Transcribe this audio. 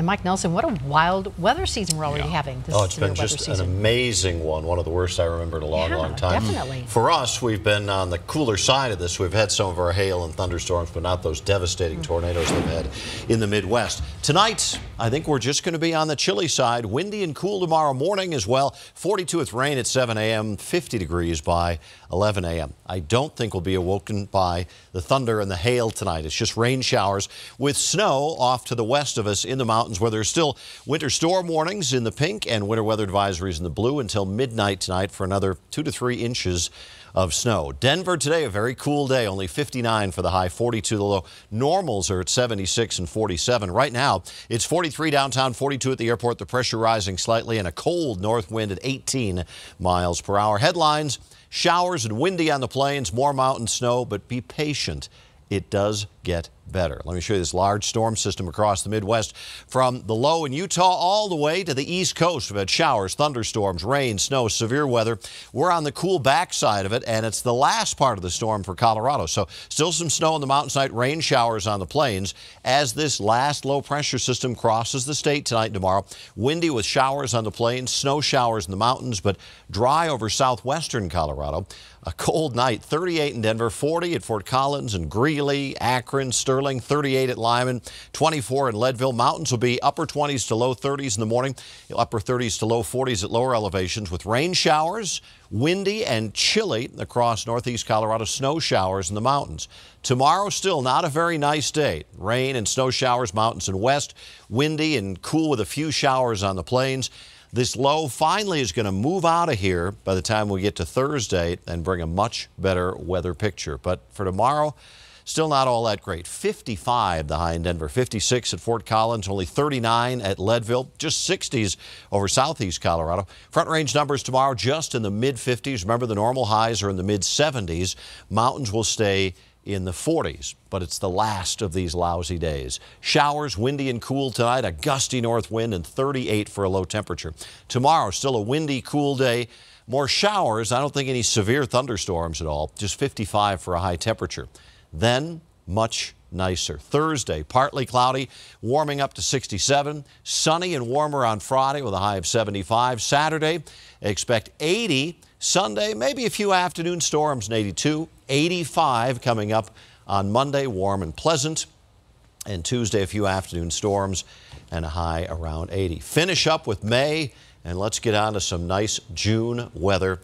And Mike Nelson, what a wild weather season we're already Yeah. having. This Oh, it's been just an amazing one. One of the worst I remember in a long, Yeah, long time. definitely. For us, we've been on the cooler side of this. We've had some of our hail and thunderstorms, but not those devastating Mm. tornadoes we've had in the Midwest. Tonight, I think we're just going to be on the chilly side. Windy and cool tomorrow morning as well. 42 with rain at 7 a.m., 50 degrees by 11 a.m. I don't think we'll be awoken by the thunder and the hail tonight. It's just rain showers with snow off to the west of us in the mountains where there's still winter storm warnings in the pink and winter weather advisories in the blue until midnight tonight for another two to three inches of snow. Denver today, a very cool day, only 59 for the high, 42 the low. Normals are at 76 and 47. Right now, it's 43 downtown, 42 at the airport. The pressure rising slightly and a cold north wind at 18 miles per hour. Headlines showers and windy on the plains, more mountain snow, but be patient. It does get better. Let me show you this large storm system across the Midwest from the low in Utah all the way to the East Coast. We've had showers, thunderstorms, rain, snow, severe weather. We're on the cool backside of it, and it's the last part of the storm for Colorado. So still some snow on the mountainside, rain showers on the plains as this last low pressure system crosses the state tonight and tomorrow. Windy with showers on the plains, snow showers in the mountains, but dry over southwestern Colorado. A cold night, 38 in Denver, 40 at Fort Collins and Greeley, Akron, Sterling, 38 at Limon, 24 in Leadville. Mountains will be upper 20s to low 30s in the morning, upper 30s to low 40s at lower elevations with rain showers, windy and chilly across northeast Colorado, snow showers in the mountains. Tomorrow, still not a very nice day. Rain and snow showers, mountains and west, windy and cool with a few showers on the plains. This low finally is going to move out of here by the time we get to Thursday and bring a much better weather picture. But for tomorrow, still not all that great. 55 the high in Denver, 56 at Fort Collins, only 39 at Leadville, just 60s over southeast Colorado. Front range numbers tomorrow just in the mid 50s. Remember, the normal highs are in the mid 70s. Mountains will stay in the 40s, but it's the last of these lousy days. Showers, windy and cool tonight, a gusty north wind, and 38 for a low temperature. Tomorrow, still a windy, cool day. More showers. I don't think any severe thunderstorms at all. Just 55 for a high temperature. Then, much nicer. Thursday, partly cloudy, warming up to 67. Sunny and warmer on Friday with a high of 75. Saturday, expect 80. Sunday, maybe a few afternoon storms and 82. 85 coming up on Monday, warm and pleasant. And Tuesday, a few afternoon storms and a high around 80. Finish up with May, and let's get on to some nice June weather.